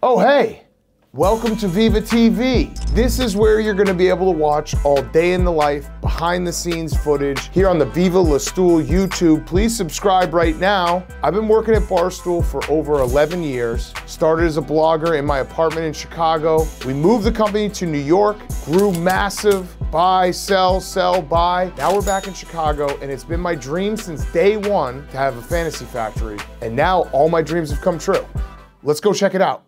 Oh, hey, welcome to Viva TV. This is where you're gonna be able to watch all day in the life, behind the scenes footage here on the Viva La Stool YouTube. Please subscribe right now. I've been working at Barstool for over 11 years. Started as a blogger in my apartment in Chicago. We moved the company to New York, grew massive, buy, sell, sell, buy. Now we're back in Chicago, and it's been my dream since day one to have a fantasy factory. And now all my dreams have come true. Let's go check it out.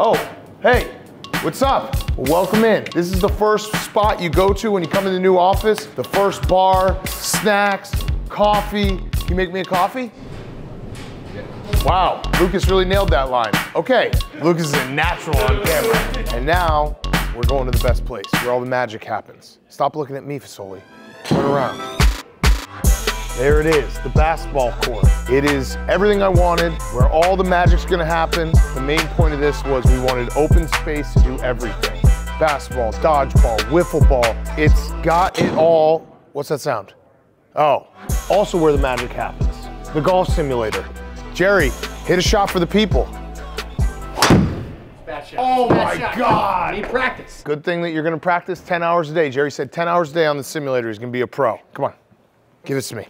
Oh, hey, what's up? Welcome in. This is the first spot you go to when you come in the new office. The first bar, snacks, coffee. Can you make me a coffee? Wow, Lucas really nailed that line. Okay, Lucas is a natural on camera. And now we're going to the best place where all the magic happens. Stop looking at me, Fasoli. Turn around. There it is, the basketball court. It is everything I wanted, where all the magic's gonna happen. The main point of this was we wanted open space to do everything. Basketball, dodgeball, wiffle ball. It's got it all. What's that sound? Oh, also where the magic happens. The golf simulator. Jerry, hit a shot for the people. Oh my shot. God. Need practice. Good thing that you're gonna practice 10 hours a day. Jerry said 10 hours a day on the simulator. He's gonna be a pro. Come on, give this to me.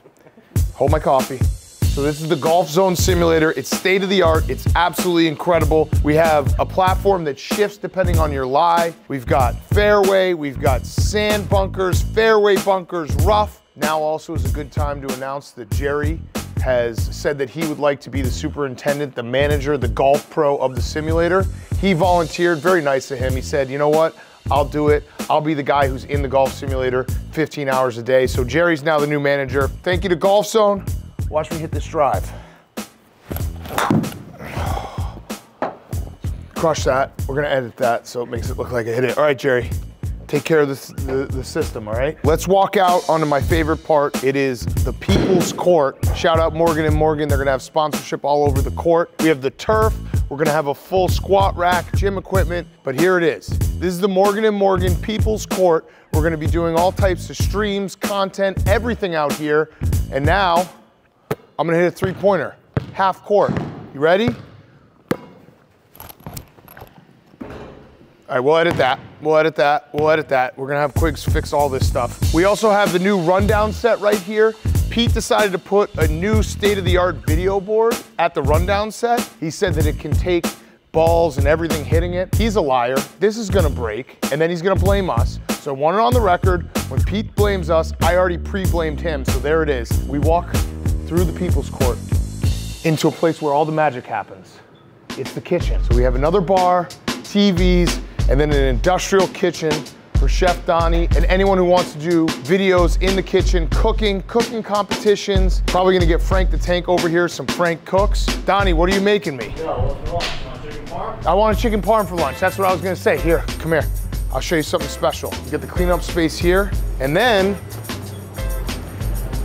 Hold my coffee. So this is the Golfzon Simulator. It's state of the art. It's absolutely incredible. We have a platform that shifts depending on your lie. We've got fairway, we've got sand bunkers, fairway bunkers, rough. Now also is a good time to announce that Jerry has said that he would like to be the superintendent, the manager, the golf pro of the simulator. He volunteered, very nice of him. He said, you know what? I'll do it. I'll be the guy who's in the golf simulator 15 hours a day. So Jerry's now the new manager. Thank you to Golfzon. Watch me hit this drive. Crush that. We're gonna edit that so it makes it look like I hit it. All right, Jerry. Take care of this, the, the system, all right? Let's walk out onto my favorite part. It is the People's Court. Shout out Morgan and Morgan. They're gonna have sponsorship all over the court. We have the turf. We're gonna have a full squat rack, gym equipment, but here it is. This is the Morgan and Morgan People's Court. We're gonna be doing all types of streams, content, everything out here. And now, I'm gonna hit a three pointer, half court. You ready? All right, we'll edit that. We'll edit that. We'll edit that. We're gonna have Quigs fix all this stuff. We also have the new rundown set right here. Pete decided to put a new state-of-the-art video board at the rundown set. He said that it can take balls and everything hitting it. He's a liar. This is gonna break, and then he's gonna blame us. So I want it on the record. When Pete blames us, I already pre-blamed him, so there it is. We walk through the people's court into a place where all the magic happens. It's the kitchen. So we have another bar, TVs, and then an industrial kitchen for Chef Donnie and anyone who wants to do videos in the kitchen, cooking, cooking competitions. Probably gonna get Frank the Tank over here, some Frank cooks. Donnie, what are you making me? I want a chicken parm for lunch. That's what I was gonna say. Here, come here. I'll show you something special. You get the cleanup space here, and then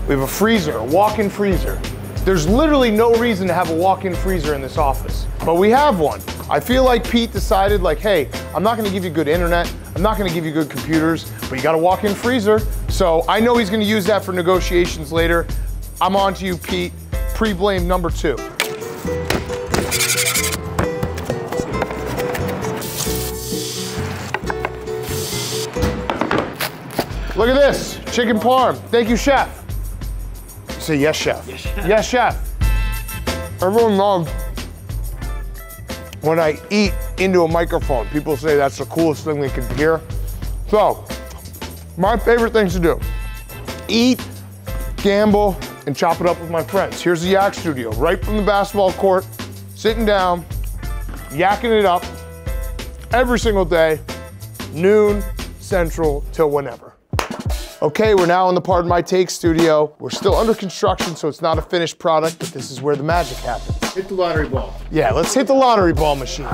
we have a freezer, a walk-in freezer. There's literally no reason to have a walk-in freezer in this office, but we have one. I feel like Pete decided like, hey, I'm not gonna give you good internet, I'm not gonna give you good computers, but you got a walk-in freezer. So I know he's gonna use that for negotiations later. I'm on to you, Pete. Pre-blame number two. Look at this, chicken parm. Thank you, chef. Say yes, chef. Yes, chef. Yes, chef. Everyone loves when I eat into a microphone. People say that's the coolest thing they can hear. So, my favorite things to do, eat, gamble, and chop it up with my friends. Here's the Yak Studio, right from the basketball court, sitting down, yakking it up every single day, noon, central, till whenever. Okay, we're now in the Pardon My Take studio. We're still under construction, so it's not a finished product, but this is where the magic happens. Hit the lottery ball. Yeah, let's hit the lottery ball machine.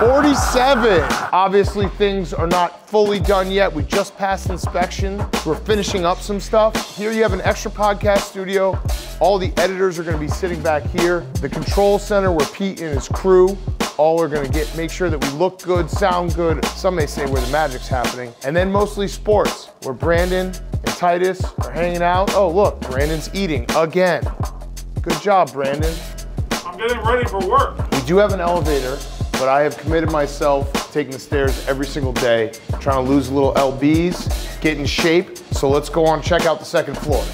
47. Obviously, things are not fully done yet. We just passed inspection. We're finishing up some stuff. Here you have an extra podcast studio. All the editors are gonna be sitting back here. The control center where Pete and his crew all we're gonna get, make sure that we look good, sound good. Some may say where the magic's happening. And then mostly sports, where Brandon and Titus are hanging out. Oh, look, Brandon's eating again. Good job, Brandon. I'm getting ready for work. We do have an elevator, but I have committed myself to taking the stairs every single day, trying to lose a little LBs, get in shape. So let's go on, check out the second floor.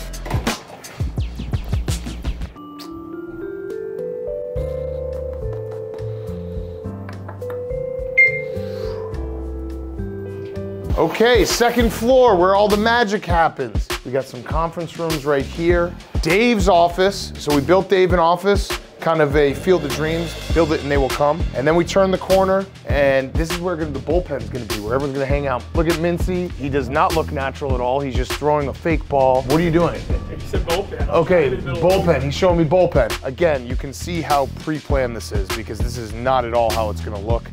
Okay, second floor where all the magic happens. We got some conference rooms right here. Dave's office. So we built Dave an office, kind of a field of dreams. Build it and they will come. And then we turn the corner and this is where the bullpen's gonna be, where everyone's gonna hang out. Look at Mincy. He does not look natural at all. He's just throwing a fake ball. What are you doing? He said bullpen. Okay, bullpen. He's showing me bullpen. Again, you can see how pre-planned this is because this is not at all how it's gonna look.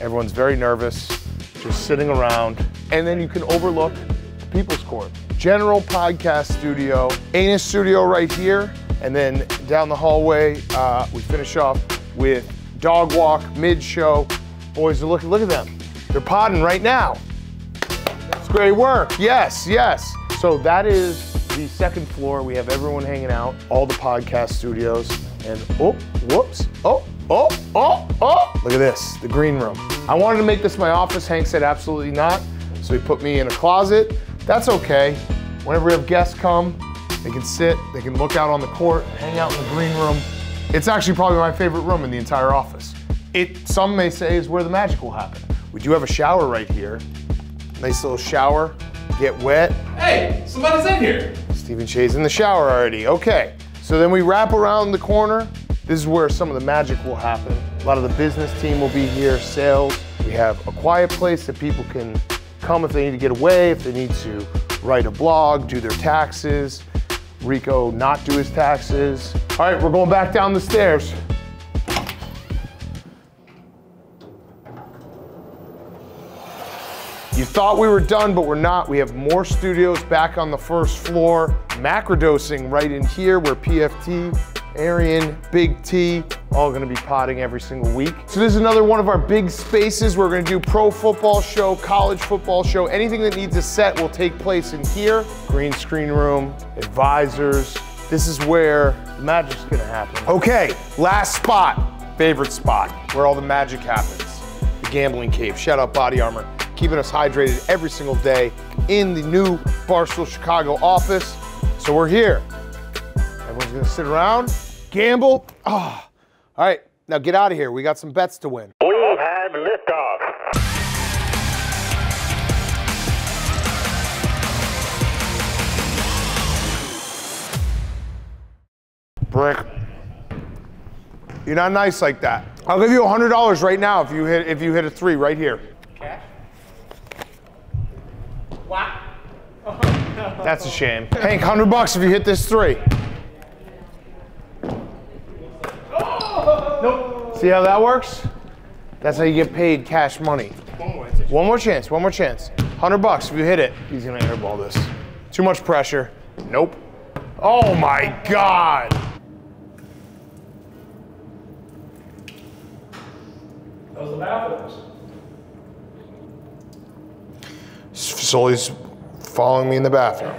Everyone's very nervous, just sitting around. And then you can overlook People's Court. General Podcast Studio, Anus Studio right here. And then down the hallway, uh, we finish off with Dog Walk, mid-show. Boys, look, look at them. They're podding right now. It's great work. Yes, yes. So that is the second floor. We have everyone hanging out, all the podcast studios. And oh, whoops, oh, oh, oh, oh. Look at this, the green room. I wanted to make this my office. Hank said absolutely not. So he put me in a closet. That's okay. Whenever we have guests come, they can sit, they can look out on the court, hang out in the green room. It's actually probably my favorite room in the entire office. It, some may say, is where the magic will happen. We do have a shower right here. Nice little shower, get wet. Hey, somebody's in here. Stephen Shay's in the shower already. Okay, so then we wrap around the corner. This is where some of the magic will happen. A lot of the business team will be here, sales. We have a quiet place that people can come if they need to get away, if they need to write a blog, do their taxes. Rico not do his taxes. All right, we're going back down the stairs. You thought we were done, but we're not. We have more studios back on the first floor. Macrodosing right in here where PFT, Arian, Big T, all gonna be potting every single week. So this is another one of our big spaces. We're gonna do pro football show, college football show, anything that needs a set will take place in here. Green screen room, advisors. This is where the magic's gonna happen. Okay, last spot, favorite spot, where all the magic happens. The gambling cave, shout out BodyArmor keeping us hydrated every single day in the new Barstool Chicago office. So we're here. Everyone's gonna sit around, gamble. Oh. All right, now get out of here. We got some bets to win. We have liftoff. Brick. You're not nice like that. I'll give you $100 right now if you hit if you hit a three right here. Cash. Wow. That's a shame. Hank, 100 bucks if you hit this three. See how that works? That's how you get paid cash money. One more chance, one more chance. 100 bucks if you hit it. He's gonna airball this. Too much pressure. Nope. Oh my God. That was the bathrooms. Sully's following me in the bathroom.